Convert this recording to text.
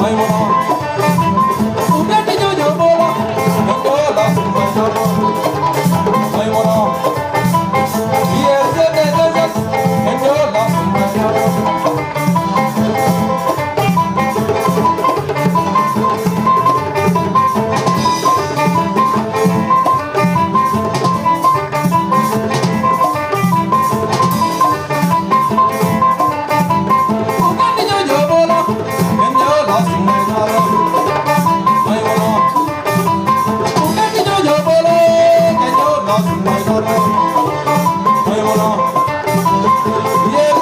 Maimonó. Una niño yo boba, con toda su maimonó. Vámonos. Y el